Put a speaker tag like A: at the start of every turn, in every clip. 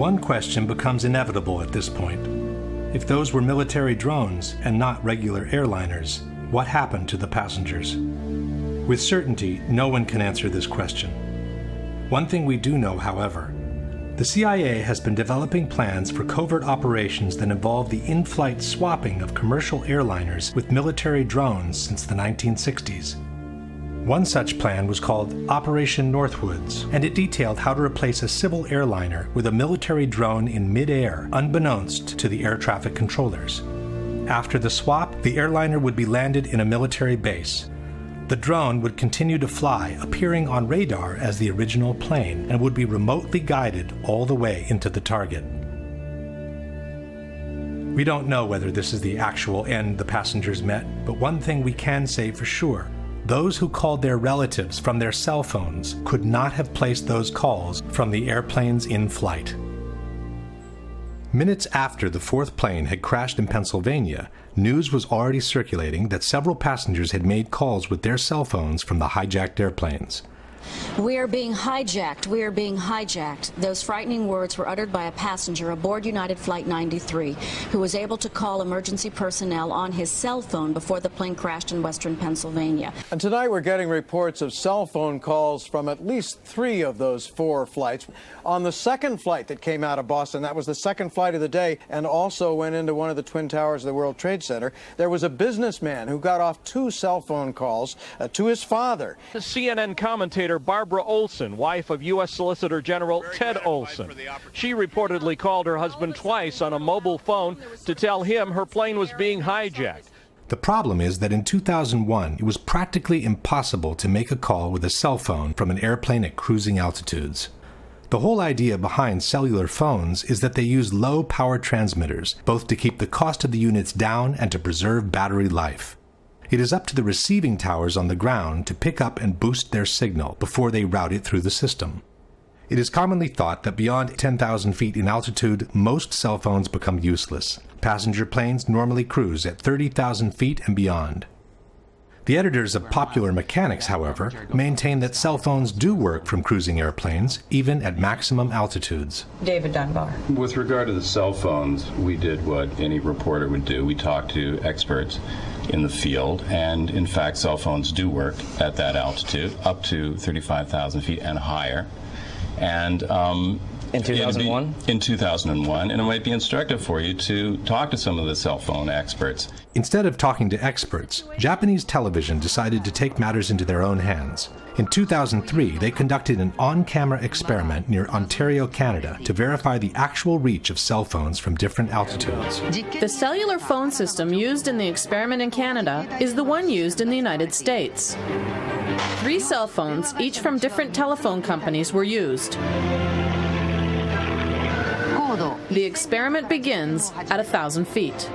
A: One question becomes inevitable at this point. If those were military drones and not regular airliners, what happened to the passengers? With certainty, no one can answer this question. One thing we do know, however the CIA has been developing plans for covert operations that involve the in flight swapping of commercial airliners with military drones since the 1960s. One such plan was called Operation Northwoods, and it detailed how to replace a civil airliner with a military drone in midair, unbeknownst to the air traffic controllers. After the swap, the airliner would be landed in a military base. The drone would continue to fly, appearing on radar as the original plane, and would be remotely guided all the way into the target. We don't know whether this is the actual end the passengers met, but one thing we can say for sure those who called their relatives from their cell phones could not have placed those calls from the airplanes in flight. Minutes after the fourth plane had crashed in Pennsylvania, news was already circulating that several passengers had made calls with their cell phones from the hijacked airplanes.
B: We are being hijacked. We are being hijacked. Those frightening words were uttered by a passenger aboard United Flight 93 who was able to call emergency personnel on his cell phone before the plane crashed in western Pennsylvania.
C: And tonight we're getting reports of cell phone calls from at least three of those four flights. On the second flight that came out of Boston, that was the second flight of the day and also went into one of the Twin Towers of the World Trade Center, there was a businessman who got off two cell phone calls uh, to his father.
D: The CNN commentator Barbara Olson, wife of U.S. Solicitor General Ted Olson. She reportedly called her husband twice on a mobile phone to tell him her plane was being hijacked.
A: The problem is that in 2001, it was practically impossible to make a call with a cell phone from an airplane at cruising altitudes. The whole idea behind cellular phones is that they use low power transmitters, both to keep the cost of the units down and to preserve battery life. It is up to the receiving towers on the ground to pick up and boost their signal before they route it through the system. It is commonly thought that beyond 10,000 feet in altitude, most cell phones become useless. Passenger planes normally cruise at 30,000 feet and beyond. The editors of Popular Mechanics, however, maintain that cell phones do work from cruising airplanes, even at maximum altitudes.
E: David Dunbar.
F: With regard to the cell phones, we did what any reporter would do. We talked to experts in the field, and in fact, cell phones do work at that altitude, up to 35,000 feet and higher. And um,
G: in 2001?
F: In 2001, and it might be instructive for you to talk to some of the cell phone experts.
A: Instead of talking to experts, Japanese television decided to take matters into their own hands. In 2003, they conducted an on camera experiment near Ontario, Canada, to verify the actual reach of cell phones from different altitudes.
H: The cellular phone system used in the experiment in Canada is the one used in the United States. Three cell phones, each from different telephone companies, were used. The experiment begins at a thousand feet.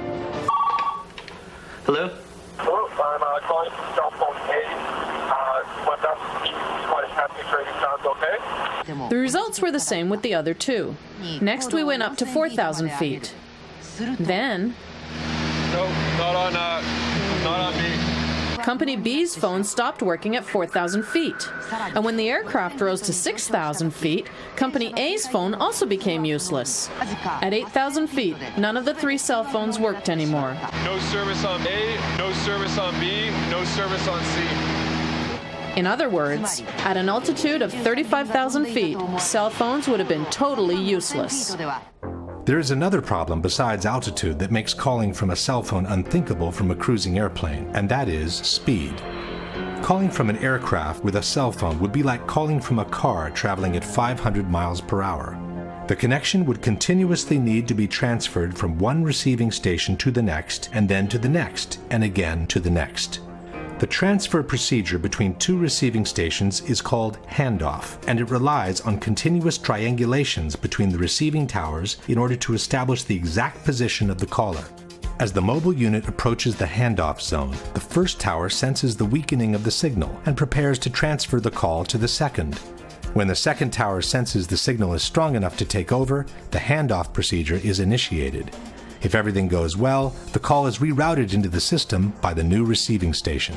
I: Hello?
J: Hello, I'm uh, calling from cell phone A. Uh, went up quite happy trading sounds okay?
H: The results were the same with the other two. Next, we went up to 4,000 feet. Then.
J: No, not on, uh, not on me.
H: Company B's phone stopped working at 4,000 feet. And when the aircraft rose to 6,000 feet, Company A's phone also became useless. At 8,000 feet, none of the three cell phones worked anymore.
J: No service on A, no service on B, no service on C.
H: In other words, at an altitude of 35,000 feet, cell phones would have been totally useless.
A: There is another problem besides altitude that makes calling from a cell phone unthinkable from a cruising airplane, and that is speed. Calling from an aircraft with a cell phone would be like calling from a car traveling at 500 miles per hour. The connection would continuously need to be transferred from one receiving station to the next, and then to the next, and again to the next. The transfer procedure between two receiving stations is called handoff, and it relies on continuous triangulations between the receiving towers in order to establish the exact position of the caller. As the mobile unit approaches the handoff zone, the first tower senses the weakening of the signal and prepares to transfer the call to the second. When the second tower senses the signal is strong enough to take over, the handoff procedure is initiated. If everything goes well, the call is rerouted into the system by the new receiving station.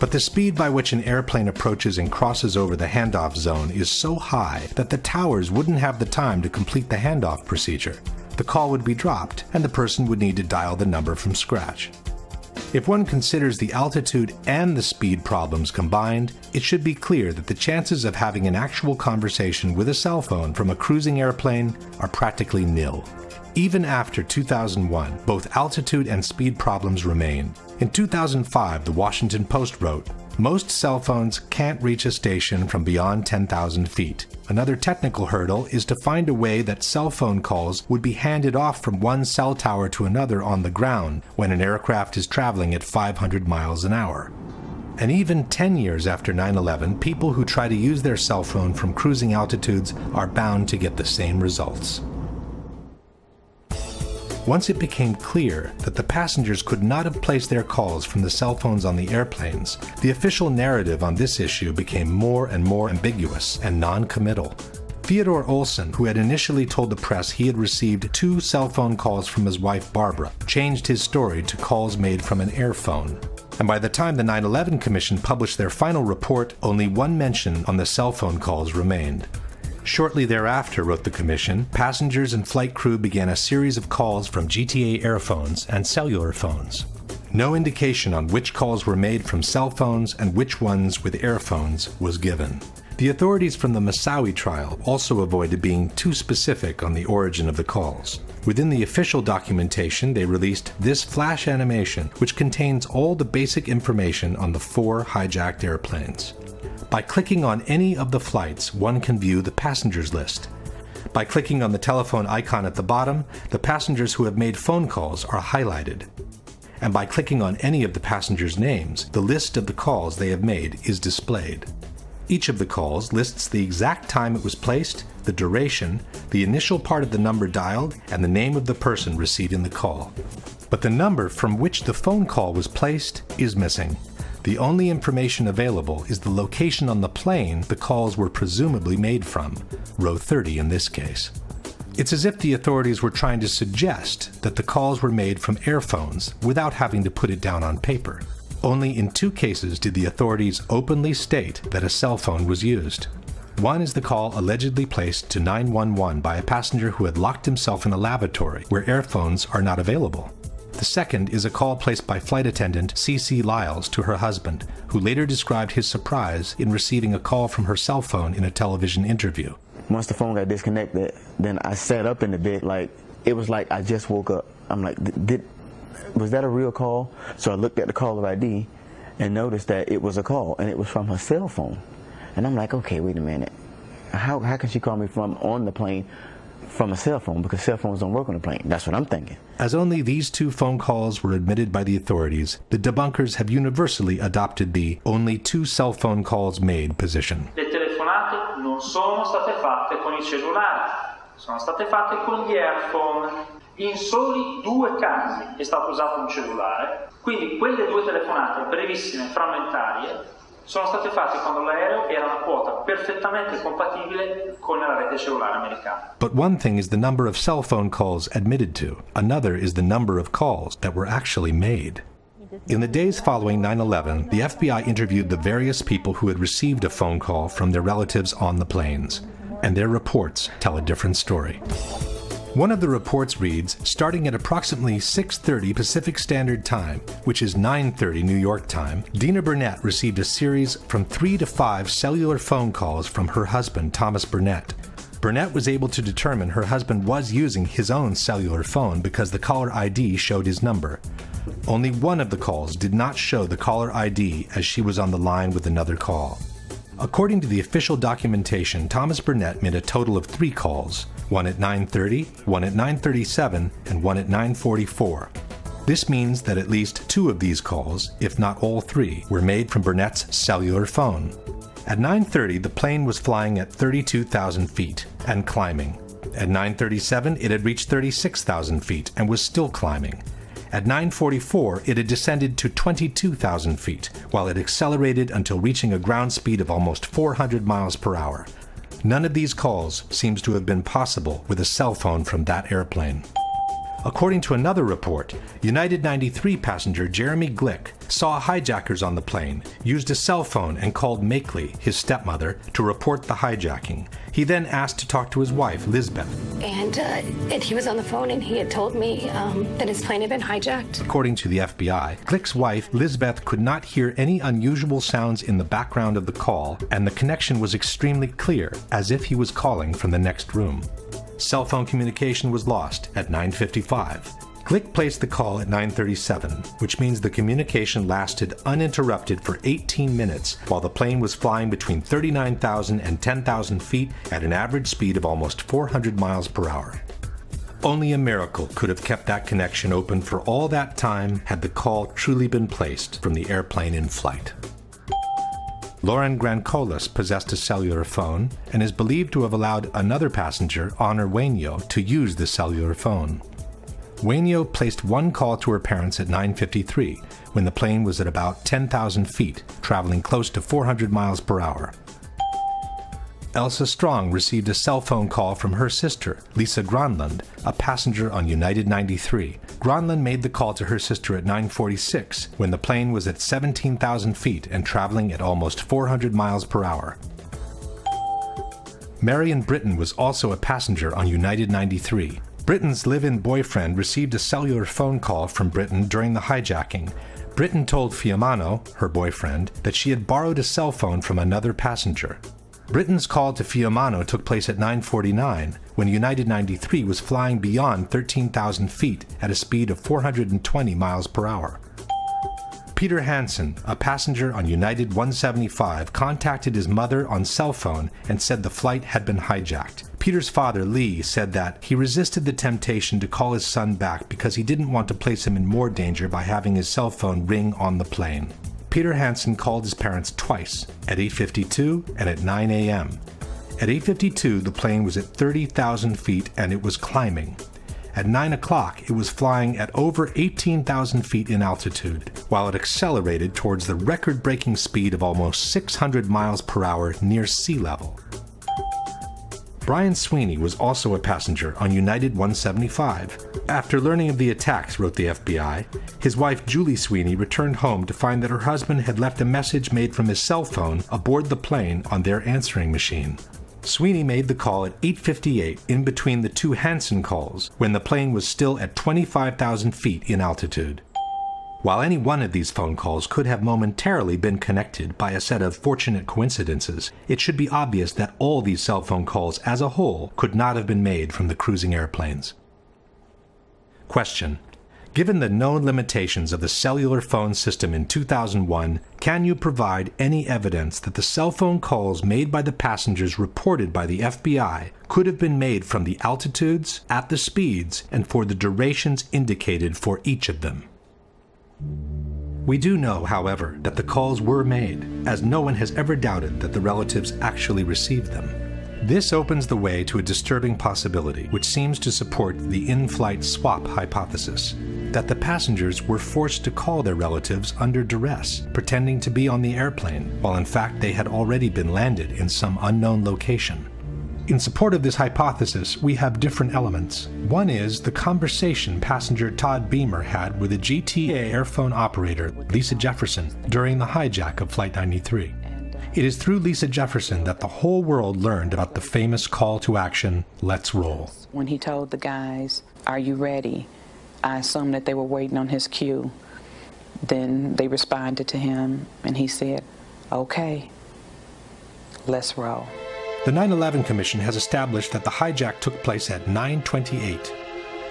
A: But the speed by which an airplane approaches and crosses over the handoff zone is so high that the towers wouldn't have the time to complete the handoff procedure. The call would be dropped, and the person would need to dial the number from scratch. If one considers the altitude and the speed problems combined, it should be clear that the chances of having an actual conversation with a cell phone from a cruising airplane are practically nil. Even after 2001, both altitude and speed problems remain. In 2005, the Washington Post wrote, most cell phones can't reach a station from beyond 10,000 feet. Another technical hurdle is to find a way that cell phone calls would be handed off from one cell tower to another on the ground when an aircraft is traveling at 500 miles an hour. And even 10 years after 9 11, people who try to use their cell phone from cruising altitudes are bound to get the same results. Once it became clear that the passengers could not have placed their calls from the cell phones on the airplanes, the official narrative on this issue became more and more ambiguous and non committal. Theodore Olson, who had initially told the press he had received two cell phone calls from his wife Barbara, changed his story to calls made from an airphone. And by the time the 9 11 Commission published their final report, only one mention on the cell phone calls remained. Shortly thereafter, wrote the Commission, passengers and flight crew began a series of calls from GTE airphones and cellular phones. No indication on which calls were made from cell phones and which ones with airphones was given. The authorities from the Moussaoui trial also avoided being too specific on the origin of the calls. Within the official documentation, they released this flash animation, which contains all the basic information on the four hijacked airplanes. By clicking on any of the flights, one can view the passengers list. By clicking on the telephone icon at the bottom, the passengers who have made phone calls are highlighted. And by clicking on any of the passengers' names, the list of the calls they have made is displayed. Each of the calls lists the exact time it was placed, the duration, the initial part of the number dialed, and the name of the person receiving the call. But the number from which the phone call was placed is missing. The only information available is the location on the plane the calls were presumably made from, row 30 in this case. It's as if the authorities were trying to suggest that the calls were made from airphones without having to put it down on paper. Only in two cases did the authorities openly state that a cell phone was used. One is the call allegedly placed to 911 by a passenger who had locked himself in a lavatory where airphones are not available. The second is a call placed by flight attendant CeeCee Lyles to her husband, who later described his surprise in receiving a call from her cell phone in a television interview.
E: Once the phone got disconnected, then I sat up in the bed like it was like I just woke up. I'm like, did was that a real call? So I looked at the caller ID and noticed that it was a call and it was from her cell phone. And I'm like, okay, wait a minute. How, how can she call me from on the plane from a cell phone because cell phones don't work on a plane. That's what I'm thinking.
A: As only these two phone calls were admitted by the authorities, the debunkers have universally adopted the only two cell phone calls made position.
G: Le telefonate non sono state fatte con i cellulari, sono state fatte con gli earphone. In soli due casi è stato usato un cellulare, quindi quelle due telefonate brevissime, frammentarie, sono state fatte quando l'aereo era quota perfettamente compatibile con la rete cellulare americana.
A: But one thing is the number of cell phone calls admitted to, another is the number of calls that were actually made. In the days following 9 11, the FBI interviewed the various people who had received a phone call from their relatives on the planes, and their reports tell a different story. One of the reports reads, starting at approximately 6:30 Pacific Standard Time, which is 9:30 New York time, Deena Burnett received a series from 3 to 5 cellular phone calls from her husband Thomas Burnett. Burnett was able to determine her husband was using his own cellular phone because the caller ID showed his number. Only one of the calls did not show the caller ID as she was on the line with another call. According to the official documentation, Thomas Burnett made a total of 3 calls one at 9:30, one at 9:37, and one at 9:44. This means that at least two of these calls, if not all three, were made from Burnett's cellular phone. At 9:30, the plane was flying at 32,000 feet and climbing. At 9:37, it had reached 36,000 feet and was still climbing. At 9:44, it had descended to 22,000 feet, while it accelerated until reaching a ground speed of almost 400 miles per hour. None of these calls seems to have been possible with a cell phone from that airplane. According to another report, United 93 passenger Jeremy Glick saw hijackers on the plane, used a cell phone, and called Makeley, his stepmother, to report the hijacking. He then asked to talk to his wife, Lyzbeth.
I: And, uh, and he was on the phone and he had told me um, that his plane had been hijacked.
A: According to the FBI, Glick's wife, Lyzbeth, could not hear any unusual sounds in the background of the call, and the connection was extremely clear, as if he was calling from the next room. Cell phone communication was lost at 9:55. Glick placed the call at 9:37, which means the communication lasted uninterrupted for 18 minutes while the plane was flying between 39,000 and 10,000 feet at an average speed of almost 400 miles per hour. Only a miracle could have kept that connection open for all that time had the call truly been placed from the airplane in flight. Lauren Grandcolas possessed a cellular phone and is believed to have allowed another passenger, Honor Wainio, to use the cellular phone. Wainio placed one call to her parents at 9:53 when the plane was at about 10,000 feet, traveling close to 400 miles per hour. Elsa Strong received a cell phone call from her sister, Lisa Gronlund, a passenger on United 93. Gronlund made the call to her sister at 9:46 when the plane was at 17,000 feet and traveling at almost 400 miles per hour. Marion Britton was also a passenger on United 93. Britton's live-in boyfriend received a cellular phone call from Britton during the hijacking. Britton told Fiumano, her boyfriend, that she had borrowed a cell phone from another passenger. Britton's call to Fiumano took place at 9:49 when United 93 was flying beyond 13,000 feet at a speed of 420 miles per hour. Peter Hanson, a passenger on United 175, contacted his mother on cell phone and said the flight had been hijacked. Peter's father, Lee, said that he resisted the temptation to call his son back because he didn't want to place him in more danger by having his cell phone ring on the plane. Peter Hanson called his parents twice, at 8:52 and at 9 a.m. At 8:52, the plane was at 30,000 feet and it was climbing. At 9 o'clock, it was flying at over 18,000 feet in altitude, while it accelerated towards the record breaking speed of almost 600 miles per hour near sea level. Brian Sweeney was also a passenger on United 175. After learning of the attacks, wrote the FBI, his wife Julie Sweeney returned home to find that her husband had left a message made from his cell phone aboard the plane on their answering machine. Sweeney made the call at 8:58 in between the two Hanson calls when the plane was still at 25,000 feet in altitude. While any one of these phone calls could have momentarily been connected by a set of fortunate coincidences, it should be obvious that all these cell phone calls as a whole could not have been made from the cruising airplanes. Question. Given the known limitations of the cellular phone system in 2001, can you provide any evidence that the cell phone calls made by the passengers reported by the FBI could have been made from the altitudes, at the speeds, and for the durations indicated for each of them? We do know, however, that the calls were made, as no one has ever doubted that the relatives actually received them. This opens the way to a disturbing possibility, which seems to support the in flight swap hypothesis that the passengers were forced to call their relatives under duress, pretending to be on the airplane, while in fact they had already been landed in some unknown location. In support of this hypothesis, we have different elements. One is the conversation passenger Todd Beamer had with a GTE airphone operator, Lisa Jefferson, during the hijack of Flight 93. It is through Lisa Jefferson that the whole world learned about the famous call to action, Let's Roll.
K: When he told the guys, Are you ready? I assumed that they were waiting on his cue. Then they responded to him, and he said, Okay, let's roll.
A: The 9/11 Commission has established that the hijack took place at 9:28.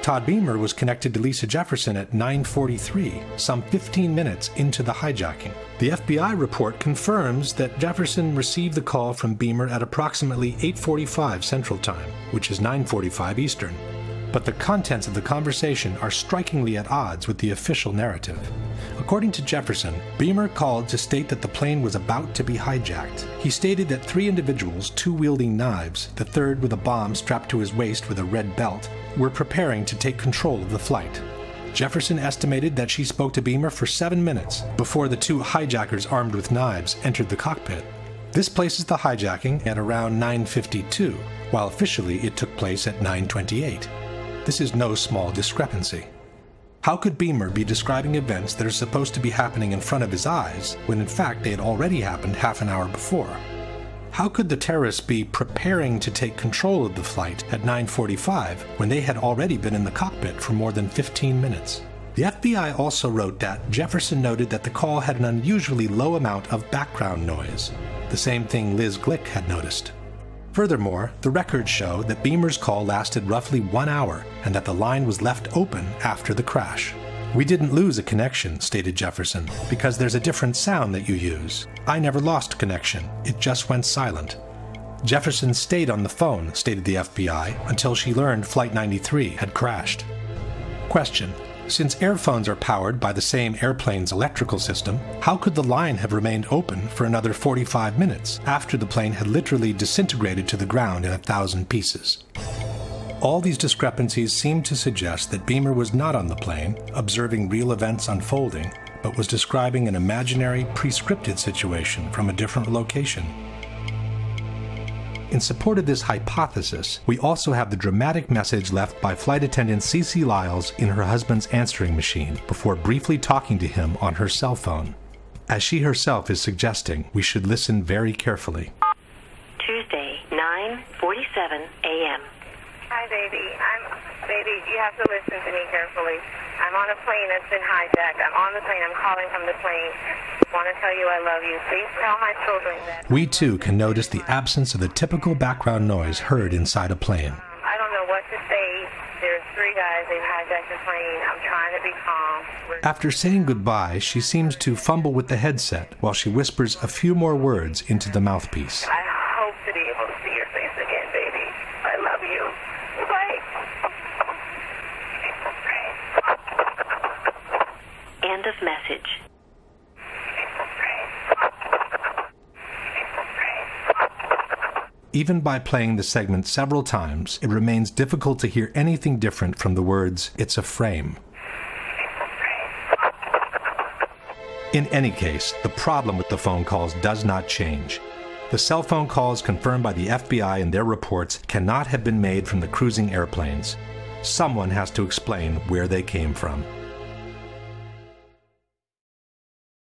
A: Todd Beamer was connected to Lisa Jefferson at 9:43, some 15 minutes into the hijacking. The FBI report confirms that Jefferson received the call from Beamer at approximately 8:45 Central Time, which is 9:45 Eastern. But the contents of the conversation are strikingly at odds with the official narrative. According to Jefferson, Beamer called to state that the plane was about to be hijacked. He stated that three individuals, two wielding knives, the third with a bomb strapped to his waist with a red belt, were preparing to take control of the flight. Jefferson estimated that she spoke to Beamer for seven minutes before the two hijackers armed with knives entered the cockpit. This places the hijacking at around 9:52, while officially it took place at 9:28. This is no small discrepancy. How could Beamer be describing events that are supposed to be happening in front of his eyes when in fact they had already happened half an hour before? How could the terrorists be preparing to take control of the flight at 9:45 when they had already been in the cockpit for more than 15 minutes? The FBI also wrote that Jefferson noted that the call had an unusually low amount of background noise, the same thing Liz Glick had noticed. Furthermore, the records show that Beamer's call lasted roughly one hour and that the line was left open after the crash. We didn't lose a connection, stated Jefferson, because there's a different sound that you use. I never lost connection, it just went silent. Jefferson stayed on the phone, stated the FBI, until she learned Flight 93 had crashed. Question Since airphones are powered by the same airplane's electrical system, how could the line have remained open for another 45 minutes after the plane had literally disintegrated to the ground in a thousand pieces? All these discrepancies seem to suggest that Beamer was not on the plane, observing real events unfolding, but was describing an imaginary, pre-scripted situation from a different location. In support of this hypothesis, we also have the dramatic message left by flight attendant CeeCee Lyles in her husband's answering machine before briefly talking to him on her cell phone. As she herself is suggesting, we should listen very carefully.
L: Tuesday, 9:47 a.m.
M: Hi, baby. Baby. You have to listen to me carefully. I'm on a plane that's been hijacked. I'm on the plane. I'm calling from the plane. Want to tell you I love you. Please tell my children that.
A: We too can notice the absence of the typical background noise heard inside a plane.
M: I don't know what to say. There's three guys. They've hijacked the plane. I'm trying to be calm. We're
A: After saying goodbye, she seems to fumble with the headset while she whispers a few more words into the mouthpiece.
M: I hope to be able to see your face again, baby. I love you. Bye.
L: End of message.
A: Even by playing the segment several times, it remains difficult to hear anything different from the words, it's a frame. In any case, the problem with the phone calls does not change. The cell phone calls confirmed by the FBI in their reports cannot have been made from the cruising airplanes. Someone has to explain where they came from.